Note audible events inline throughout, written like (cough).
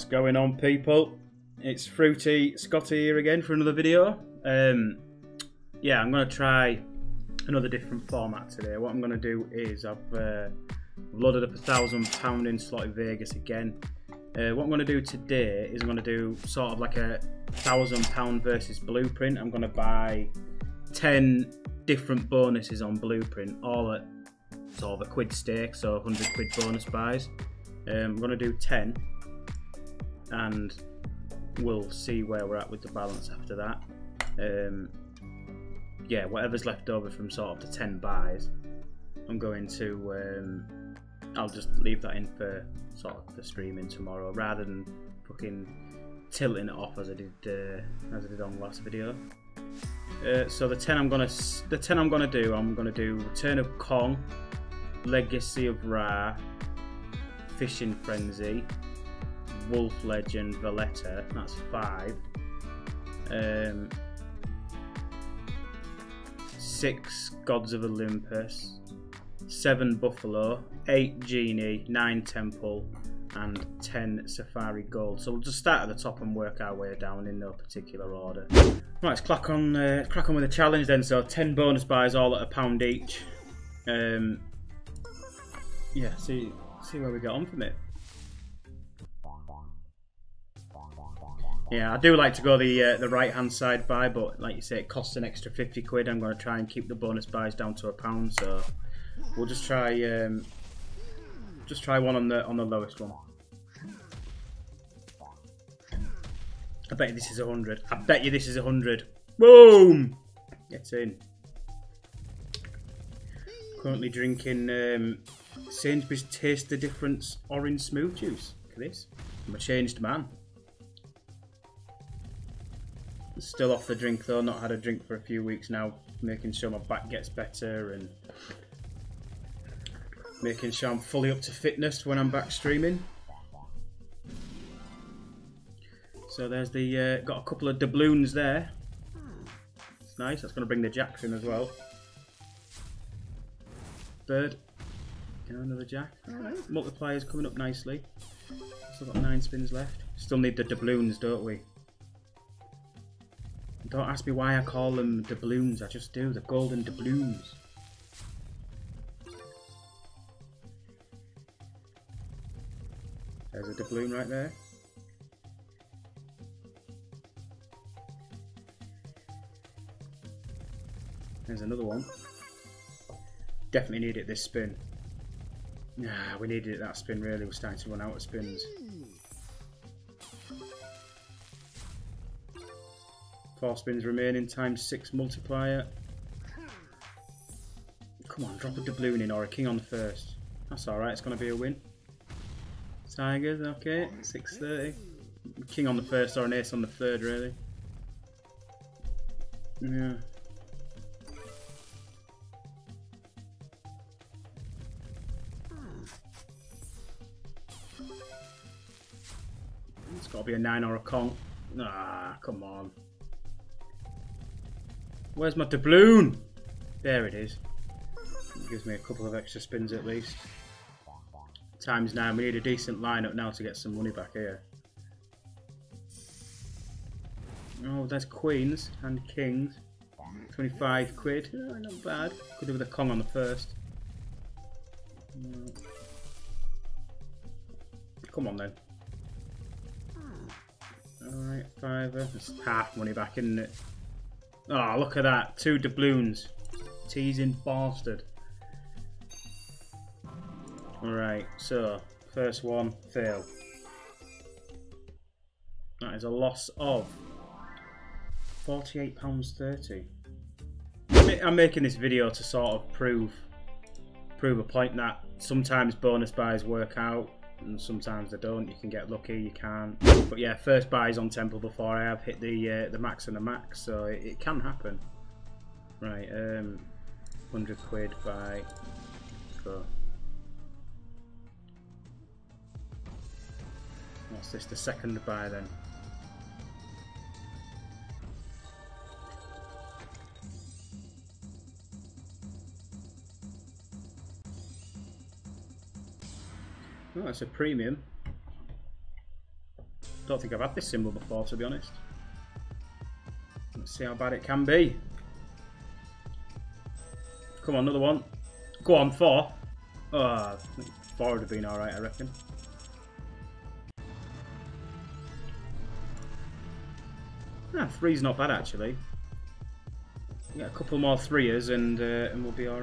What's going on, people? It's Fruity Scotty here again for another video. Um, yeah, I'm going to try another different format today. What I'm going to do is I've uh, loaded up a thousand pound in Slotty Vegas again. Uh, what I'm going to do today is I'm going to do sort of like a thousand pound versus blueprint. I'm going to buy 10 different bonuses on blueprint, all at sort of a quid stake, so 100 quid bonus buys. Um, I'm going to do 10 and we'll see where we're at with the balance after that. Um, yeah, whatever's left over from sort of the 10 buys, I'm going to, um, I'll just leave that in for sort of the streaming tomorrow rather than fucking tilting it off as I did uh, as I did on the last video. Uh, so the 10 I'm gonna the 10 I'm gonna do I'm gonna do Return of Kong, Legacy of Ra, Fishin Frenzy, Wolf Legend, Valletta. That's five. Um, six Gods of Olympus, seven Buffalo, eight Genie, nine Temple, and 10 Safari Gold. So we'll just start at the top and work our way down in no particular order. Right, let's crack on, uh, crack on with the challenge then. So 10 bonus buys all at a pound each. Um, yeah, see see where we get on from it. Yeah, I do like to go the uh, the right hand side buy, but like you say, it costs an extra 50 quid. I'm going to try and keep the bonus buys down to a pound, so we'll just try um, just try one on the on the lowest one. I bet you this is a hundred. I bet you this is a hundred. Boom! Get in. Currently drinking um, Sainsbury's Taste the Difference orange smooth juice. Look at this. I'm a changed man. Still off the drink though, not had a drink for a few weeks now, making sure my back gets better and making sure I'm fully up to fitness when I'm back streaming. So there's the, uh, got a couple of doubloons there. It's nice, that's going to bring the jacks in as well. Bird, You know, another jack. Alright, multipliers coming up nicely. Still got nine spins left. Still need the doubloons, don't we? Don't ask me why I call them doubloons, I just do, the golden doubloons. There's a doubloon right there. There's another one. Definitely needed this spin. Nah, we needed it that spin really, we're starting to run out of spins. Four spins remaining times six multiplier. Come on, drop a doubloon in or a king on the first. That's alright, it's going to be a win. Tigers, okay, 630. King on the first or an ace on the third, really. Yeah. It's got to be a 9 or a Kong. Ah, come on. Where's my doubloon? There it is. It gives me a couple of extra spins at least. Times 9. We need a decent lineup now to get some money back here. Oh, there's queens and kings. 25 quid. Oh, not bad. Could do with a Kong on the first. Mm. Come on then. Alright, fiver. That's half money back, isn't it? Oh, look at that. Two doubloons. Teasing bastard. Alright, so, first one, fail. That is a loss of £48.30. I'm making this video to sort of prove prove a point that sometimes bonus buys work out and sometimes they don't. You can get lucky, you can't. But yeah, first buys on Temple before I have hit the uh, the max and the max, so it, it can happen. Right, um, 100 quid buy. What's this? The second buy then. Oh, a premium. don't think I've had this symbol before, to be honest. Let's see how bad it can be. Come on, another one. Go on, four. Oh, four would have been alright, I reckon. Ah, three's not bad actually. Get a couple more threes and uh, and we'll be all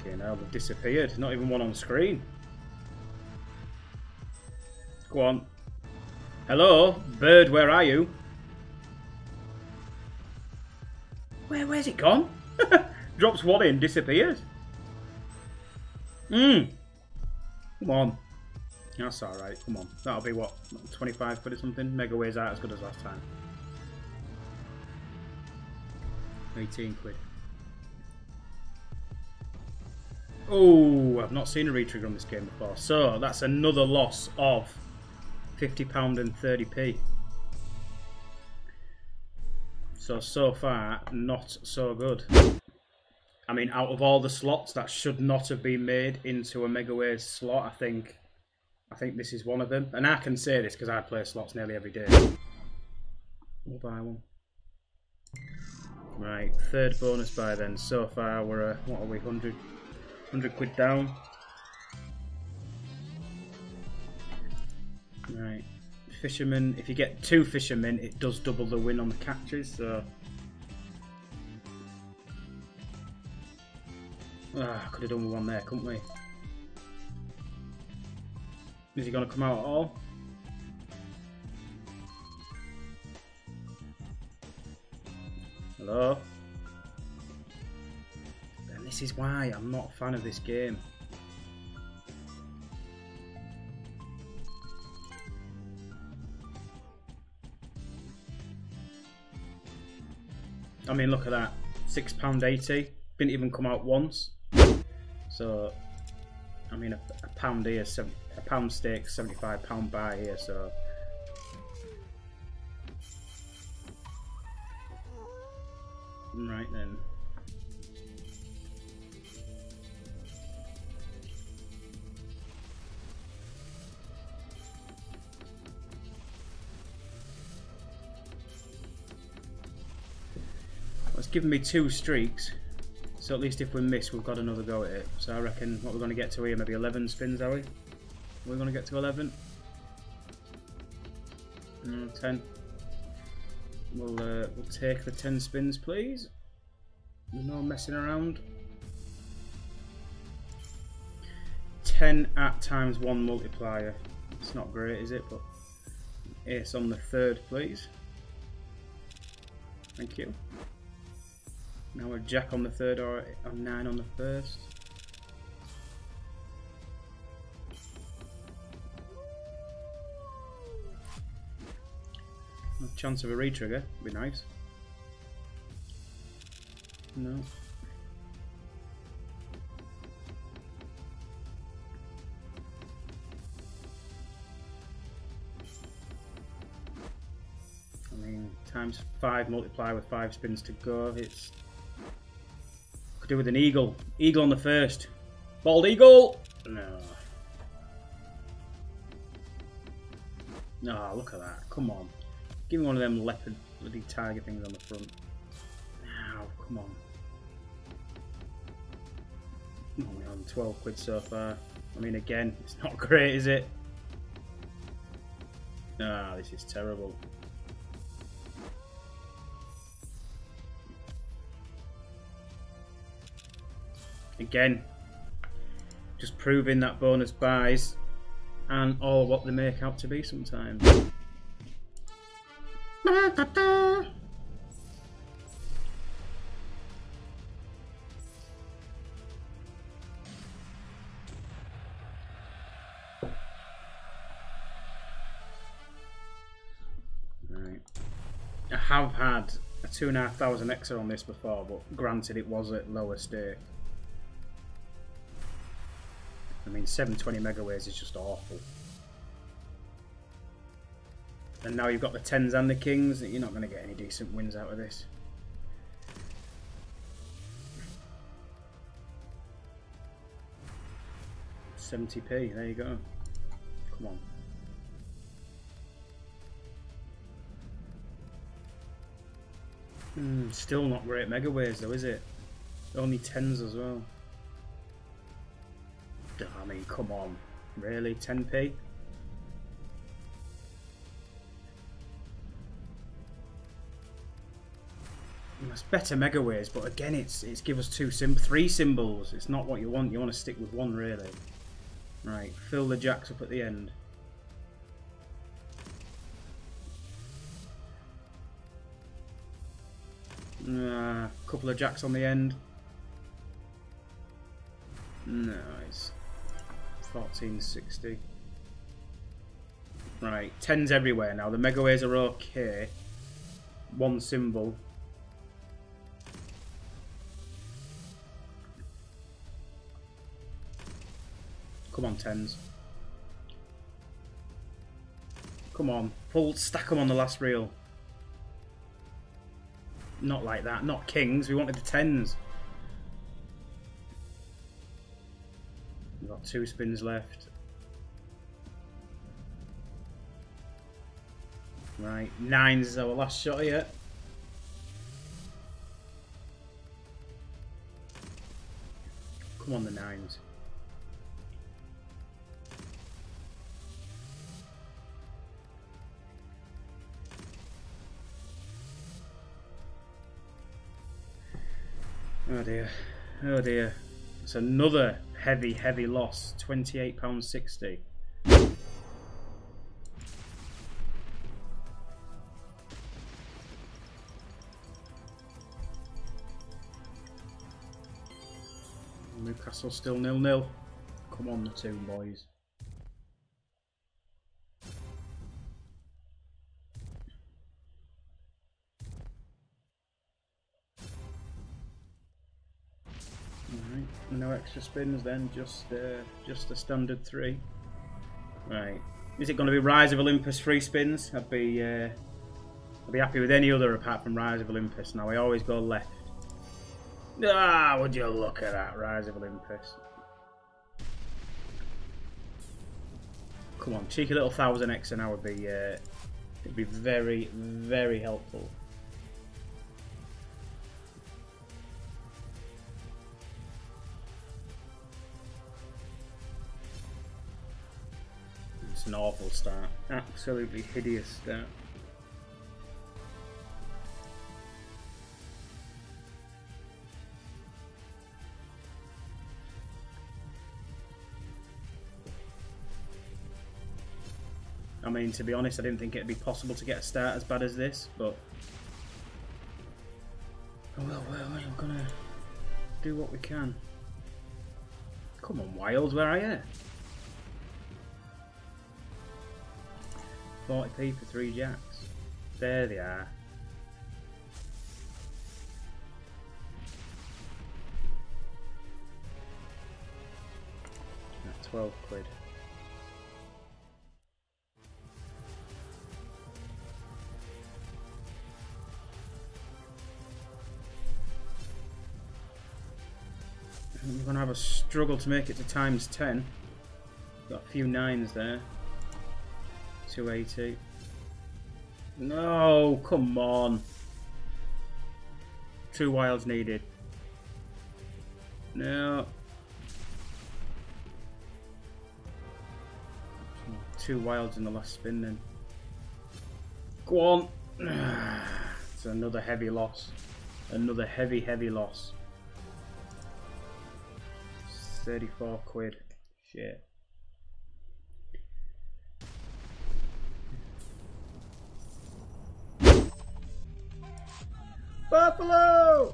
Okay, now they've disappeared. Not even one on screen. Go on. Hello, bird. Where are you? Where, where's it gone? (laughs) Drops one in, disappears. Mmm. Come on. That's alright, come on. That'll be what, 25 quid or something? Megaways out as good as last time. 18 quid. Oh, I've not seen a retrigger on this game before. So, that's another loss of £50 and 30p. So, so far, not so good. I mean, out of all the slots that should not have been made into a Megaways slot, I think I think this is one of them. And I can say this because I play slots nearly every day. We'll buy one. Right, third bonus buy then. So far, we're, uh, what are we, 100, 100 quid down. Right fisherman. If you get two fishermen, it does double the win on the catches. So, ah, could have done with one there, couldn't we? Is he going to come out at all? Hello? This is why I'm not a fan of this game. I mean, look at that. £6.80. Didn't even come out once. So, I mean, a, a pound here, seven, a pound stake, £75 buy here, so... it's given me two streaks. So at least if we miss, we've got another go at it. So I reckon what we're going to get to here, maybe 11 spins, are we? We're going to get to 11. Mm, 10. We'll, uh, we'll take the 10 spins, please. No messing around. 10 at times 1 multiplier. It's not great, is it? But ace on the third, please. Thank you. Now we're jack on the third or a nine on the first. No chance of a retrigger, be nice. No. I mean, times five multiply with five spins to go, it's do with an eagle. Eagle on the first. Bald eagle! No. No, look at that. Come on. Give me one of them leopard bloody tiger things on the front. Now, come on. Only on 12 quid so far. I mean, again, it's not (laughs) great, is it? Ah, this is terrible. Again, just proving that bonus buys and all what they make out to be sometimes. Right. I have had a two and a half thousand extra on this before, but granted it was at lower stake. I mean, 720 megaways is just awful. And now you've got the tens and the kings. You're not going to get any decent wins out of this. Seventy p. There you go. Come on. Mm, still not great megaways though, is it? Only tens as well. I mean, come on. Really? 10p? That's better megaways, but again, it's it's give us two sim three symbols. It's not what you want. You want to stick with one, really. Right, fill the jacks up at the end. A uh, couple of jacks on the end. Nice. 1460. Right, tens everywhere now. The mega megaways are okay. One symbol. Come on, tens. Come on. Full stack them on the last reel. Not like that. Not kings. We wanted the tens. We've got two spins left. Right. Nines is our last shot here. Come on, the nines. Oh dear. Oh dear. It's another heavy, heavy loss. £28.60. Newcastle still nil-nil. Come on, the two boys. Extra spins then, just uh, just a standard three. Right. Is it going to be Rise of Olympus free spins? I'd be uh, I'd be happy with any other apart from Rise of Olympus. Now I always go left. Ah, would you look at that, Rise of Olympus. Come on, cheeky little thousand X and I would be uh, it'd be very, very helpful. An awful start. Absolutely hideous start. I mean, to be honest, I didn't think it'd be possible to get a start as bad as this, but... Oh, well, well, we're gonna do what we can. Come on, Wild, where are you? 40p for three jacks. There they are. At 12 quid. We're going to have a struggle to make it to times 10. Got a few nines there. 280. No, come on. Two wilds needed. No. Two wilds in the last spin then. Go on. (sighs) it's another heavy loss. Another heavy, heavy loss. 34 quid. Shit. Buffalo!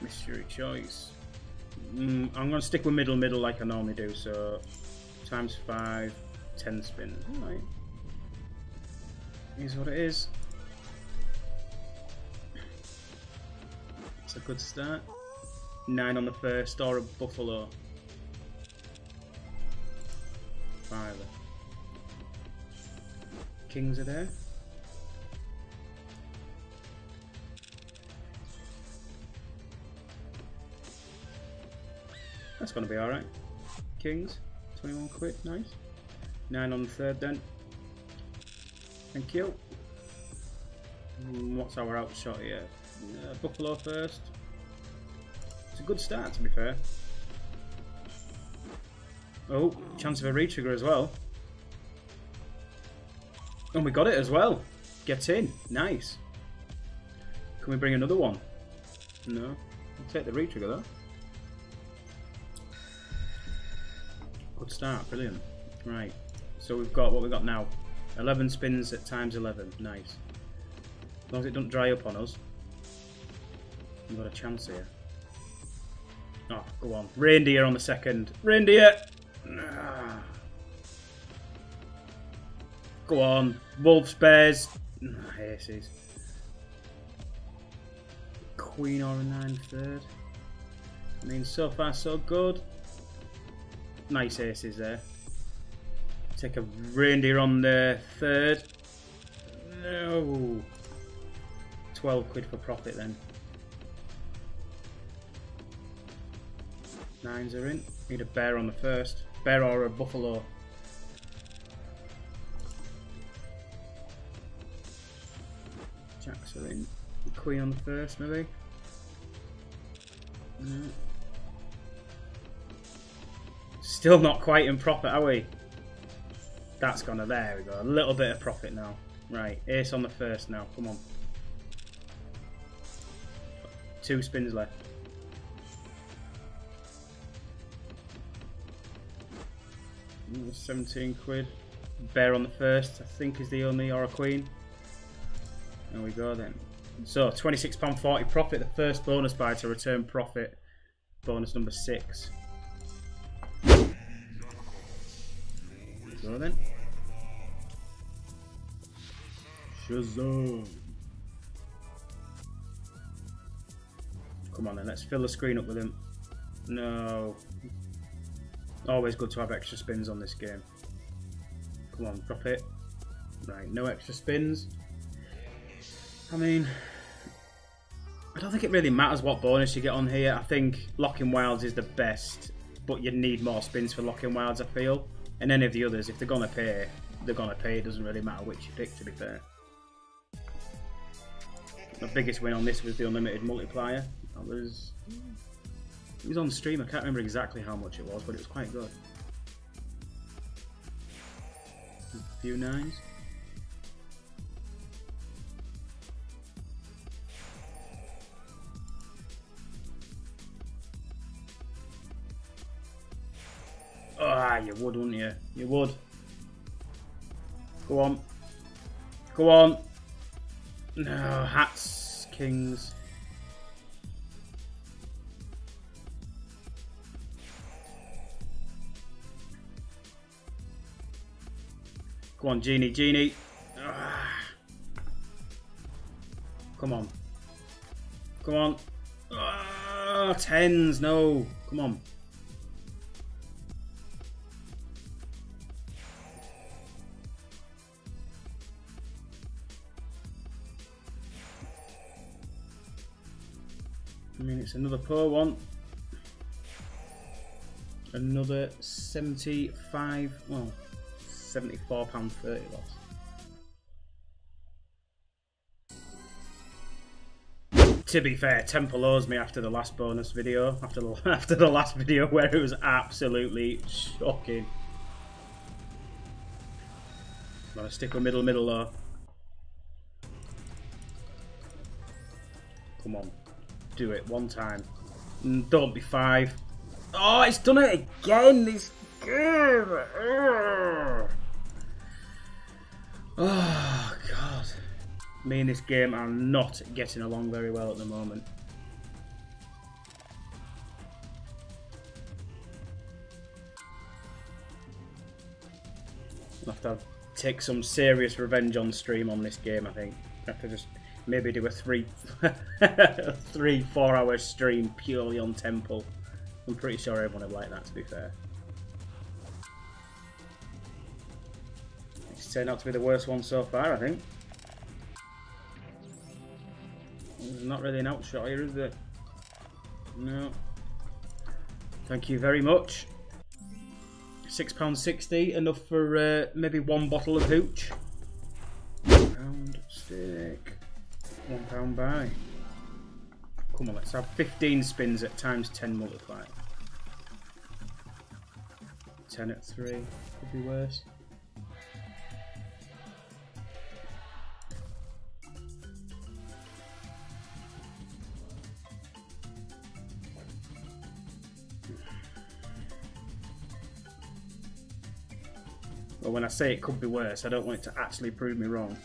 Mystery choice. Mm, I'm going to stick with middle middle like I normally do. So times five, ten spins. Right. Here's what it is. It's a good start. Nine on the first or a buffalo. Five. Kings are there. That's going to be alright. Kings, 21 quid, nice. 9 on the third then. Thank you. What's our outshot here? Uh, Buffalo first. It's a good start to be fair. Oh, chance of a retrigger as well. And we got it as well. Get in. Nice. Can we bring another one? No. I'll take the retrigger though. Good start, brilliant. Right, so we've got what we've got now. 11 spins at times 11, nice. As long as it doesn't dry up on us. We've got a chance here. Oh, go on. Reindeer on the second. Reindeer! Ah. Go on. Bears. Ah, Aces. Queen or a nine third. I mean, so far so good. Nice aces there. Take a reindeer on the third. No. 12 quid for profit then. Nines are in. Need a bear on the first. Bear or a buffalo. Jacks are in. Queen on the first, maybe. No. Still not quite in profit, are we? That's gonna. There we go. A little bit of profit now. Right, ace on the first now. Come on. Two spins left. 17 quid. Bear on the first, I think, is the only or a queen. There we go then. So, £26.40 profit, the first bonus buy to return profit. Bonus number six. Go then. Shazam. Come on then, let's fill the screen up with him. No. Always good to have extra spins on this game. Come on, drop it. Right, no extra spins. I mean, I don't think it really matters what bonus you get on here. I think Locking Wilds is the best, but you need more spins for Locking Wilds, I feel. And any of the others, if they're going to pay, they're going to pay. It doesn't really matter which you pick, to be fair. My biggest win on this was the unlimited multiplier. That was... It was on stream, I can't remember exactly how much it was, but it was quite good. A few nines. Ah, you would, wouldn't you? You would. Go on. Go on. No, hats, kings. Go on, Genie, Genie. Ah. Come on. Come on. Ah, tens, no. Come on. I mean, it's another poor one. Another 75, well, £74.30 loss. To be fair, Temple owes me after the last bonus video, after the (laughs) after the last video where it was absolutely shocking. I'm gonna stick with middle middle though. Come on do it one time. Mm, don't be five. Oh, it's done it again, this Oh, God. Me and this game are not getting along very well at the moment. I'll have to take some serious revenge on stream on this game, I think. I have to just maybe do a three, (laughs) three, four hour stream purely on Temple. I'm pretty sure everyone would like that, to be fair. It's turned out to be the worst one so far, I think. There's not really an outshot here, is there? No. Thank you very much. £6.60, enough for uh, maybe one bottle of hooch. Pound stick. One pound buy. Come on, let's have 15 spins at times 10 multiplied. 10 at 3, could be worse. But when I say it could be worse, I don't want it to actually prove me wrong.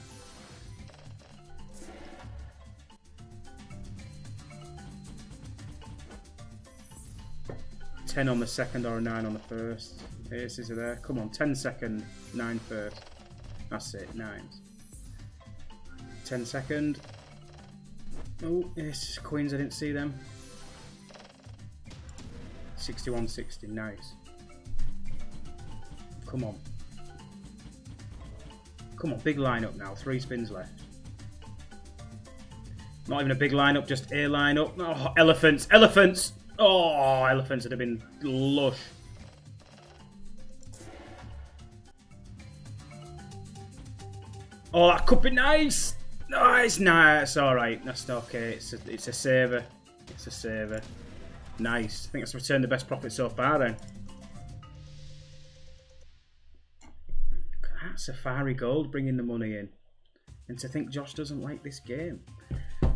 Ten on the second or a nine on the first. Aces are there. Come on, 10 second, nine first. That's it, nines. 10 second. Oh, aces, queens, I didn't see them. 61 60, nice. Come on. Come on, big lineup now. Three spins left. Not even a big lineup, just a lineup. Oh, elephants, elephants! Oh, elephants would have been lush. Oh, that could be nice. Nice, nice. All right, that's okay. It's a, it's a saver. It's a saver. Nice. I think that's returned the best profit so far then. Safari Gold bringing the money in. And to think Josh doesn't like this game.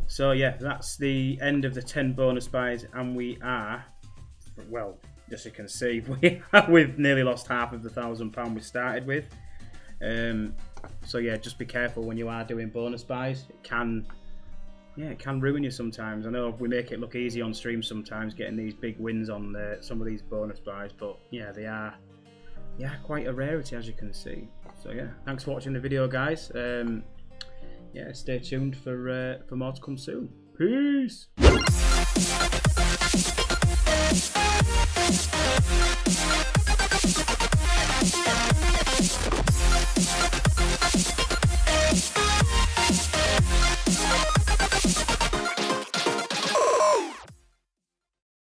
So yeah, that's the end of the 10 bonus buys and we are, well, as you can see, (laughs) we we've nearly lost half of the thousand pound we started with. Um, so yeah, just be careful when you are doing bonus buys. It can, yeah, it can ruin you sometimes. I know we make it look easy on stream sometimes, getting these big wins on the, some of these bonus buys, but yeah, they are, yeah, quite a rarity as you can see. So yeah, thanks for watching the video, guys. Um, yeah, stay tuned for uh, for more to come soon. Peace.